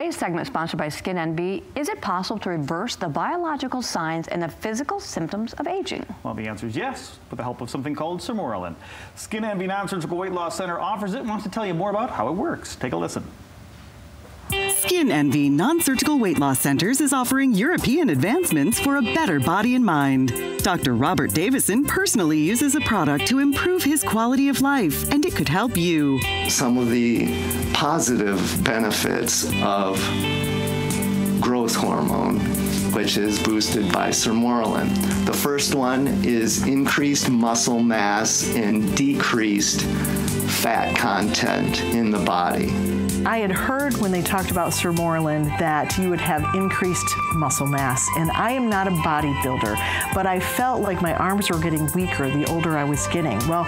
Today's segment sponsored by Skin Envy. Is it possible to reverse the biological signs and the physical symptoms of aging? Well, the answer is yes, with the help of something called Sermorelin. Skin Envy Non-Surgical Weight Loss Center offers it and wants to tell you more about how it works. Take a listen. Skin Envy Non-Surgical Weight Loss Centers is offering European advancements for a better body and mind. Dr. Robert Davison personally uses a product to improve his quality of life, and it could help you. Some of the positive benefits of growth hormone which is boosted by sermorelin. The first one is increased muscle mass and decreased fat content in the body. I had heard when they talked about Sermorelin that you would have increased muscle mass, and I am not a bodybuilder, but I felt like my arms were getting weaker the older I was getting. Well,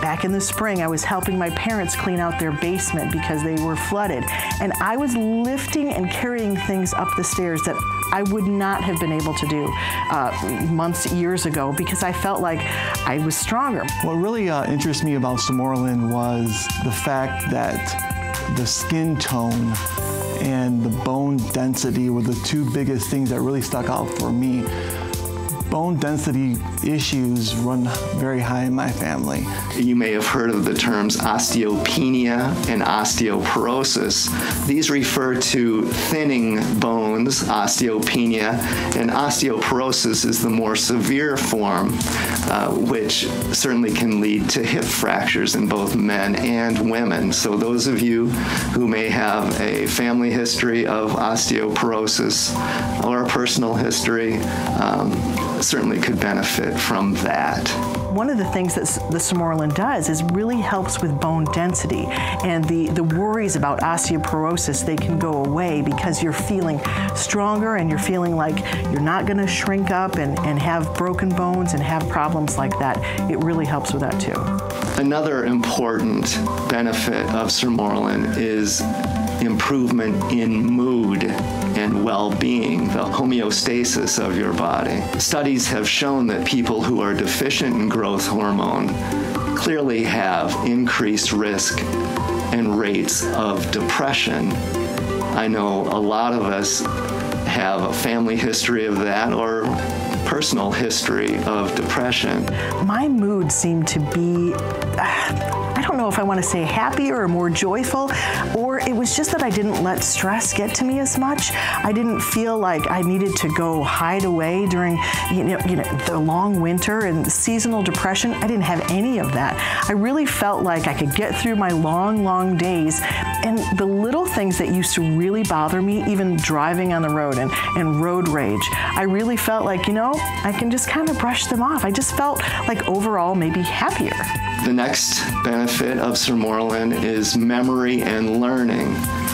Back in the spring, I was helping my parents clean out their basement because they were flooded. And I was lifting and carrying things up the stairs that I would not have been able to do uh, months, years ago because I felt like I was stronger. What really uh, interested me about Sermorelin was the fact that the skin tone and the bone density were the two biggest things that really stuck out for me bone density issues run very high in my family. You may have heard of the terms osteopenia and osteoporosis. These refer to thinning bones, osteopenia, and osteoporosis is the more severe form, uh, which certainly can lead to hip fractures in both men and women. So, those of you who may have a family history of osteoporosis or a personal history, um, certainly could benefit from that. One of the things that the Sermorelin does is really helps with bone density and the, the worries about osteoporosis, they can go away because you're feeling stronger and you're feeling like you're not going to shrink up and, and have broken bones and have problems like that. It really helps with that too. Another important benefit of Sermorelin is improvement in mood and well being, the homeostasis of your body. Studies have shown that people who are deficient in growth hormone clearly have increased risk and rates of depression. I know a lot of us have a family history of that or personal history of depression. My mood seemed to be. Uh, I don't know if I want to say happier or more joyful, or it was just that I didn't let stress get to me as much. I didn't feel like I needed to go hide away during you know, you know the long winter and seasonal depression. I didn't have any of that. I really felt like I could get through my long, long days and the little things that used to really bother me, even driving on the road and, and road rage, I really felt like, you know, I can just kind of brush them off. I just felt like overall maybe happier. The next benefit of Sir Sermorelin is memory and learning.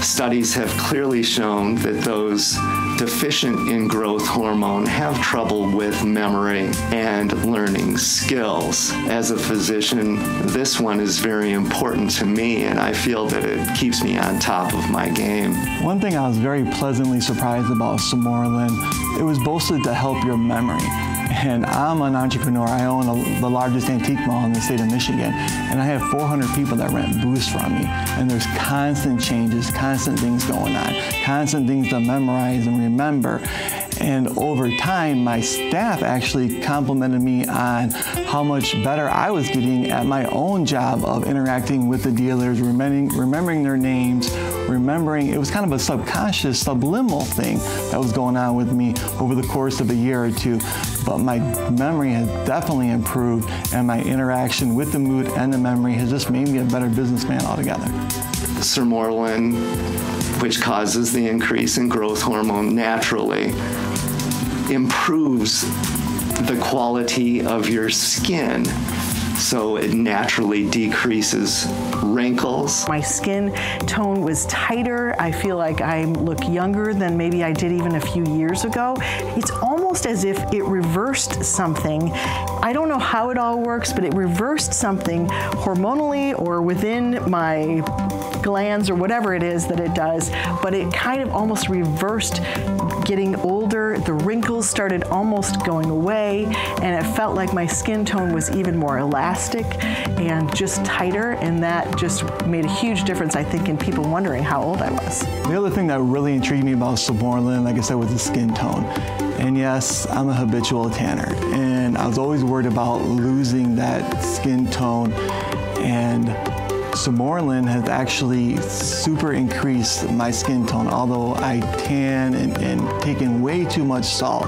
Studies have clearly shown that those deficient in growth hormone have trouble with memory and learning skills. As a physician, this one is very important to me, and I feel that it keeps me on top of my game. One thing I was very pleasantly surprised about Sermorelin, it was boasted to help your memory. And I'm an entrepreneur. I own a, the largest antique mall in the state of Michigan. And I have 400 people that rent booths from me. And there's constant changes, constant things going on, constant things to memorize and remember. And over time, my staff actually complimented me on how much better I was getting at my own job of interacting with the dealers, remembering, remembering their names, remembering it was kind of a subconscious, subliminal thing that was going on with me over the course of a year or two. But my memory has definitely improved, and my interaction with the mood and the memory has just made me a better businessman altogether. Sermorelin, which causes the increase in growth hormone naturally, improves the quality of your skin. So it naturally decreases wrinkles. My skin tone was tighter. I feel like I look younger than maybe I did even a few years ago. It's almost as if it reversed something. I don't know how it all works, but it reversed something hormonally or within my glands or whatever it is that it does, but it kind of almost reversed getting older. The wrinkles started almost going away, and it felt like my skin tone was even more elastic and just tighter, and that just made a huge difference, I think, in people wondering how old I was. The other thing that really intrigued me about Sermorelin, like I said, was the skin tone. And yes, I'm a habitual tanner, and I was always worried about losing that skin tone. And Sermorelin has actually super increased my skin tone. Although I tan and, and way too much salt,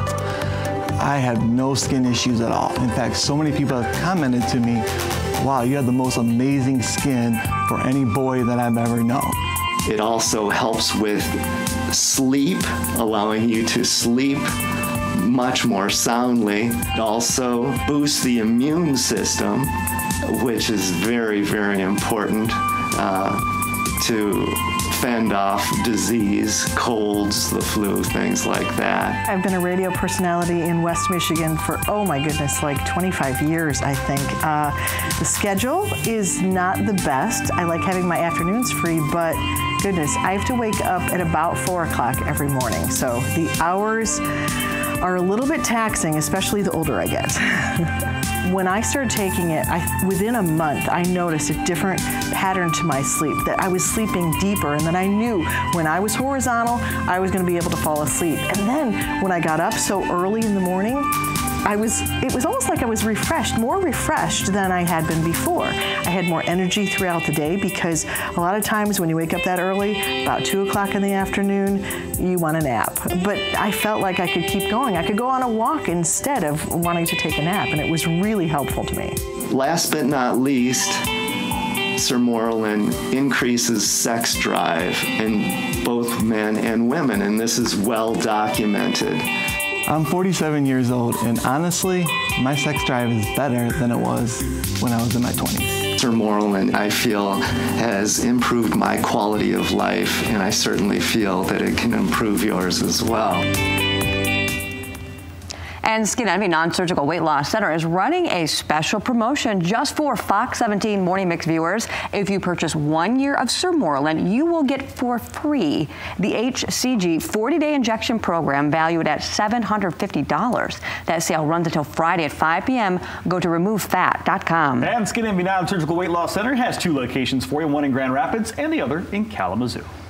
I have no skin issues at all. In fact, so many people have commented to me, wow, you have the most amazing skin for any boy that I've ever known. It also helps with sleep, allowing you to sleep much more soundly. It also boosts the immune system, which is very, very important uh, to fend off disease, colds, the flu, things like that. I've been a radio personality in West Michigan for, oh my goodness, like 25 years, I think. Uh, the schedule is not the best. I like having my afternoons free, but goodness, I have to wake up at about 4 o'clock every morning. So the hours are a little bit taxing, especially the older I get. when I started taking it, I, within a month, I noticed a different pattern to my sleep, that I was sleeping deeper, and then I knew when I was horizontal, I was gonna be able to fall asleep. And then when I got up so early in the morning, I was, it was almost like I was refreshed, more refreshed than I had been before. I had more energy throughout the day because a lot of times when you wake up that early, about two o'clock in the afternoon, you want a nap. But I felt like I could keep going. I could go on a walk instead of wanting to take a nap, and it was really helpful to me. Last but not least, Sermorelin increases sex drive in both men and women, and this is well documented. I'm 47 years old, and honestly, my sex drive is better than it was when I was in my 20s. Sermorelin, I feel, has improved my quality of life, and I certainly feel that it can improve yours as well. And Skin Envy Non-Surgical Weight Loss Center is running a special promotion just for Fox 17 Morning Mix viewers. If you purchase one year of Sermorelin, you will get for free the HCG 40-day injection program valued at $750. That sale runs until Friday at 5 p.m. Go to removefat.com. And Skin Envy Non-Surgical Weight Loss Center has two locations for you, one in Grand Rapids and the other in Kalamazoo.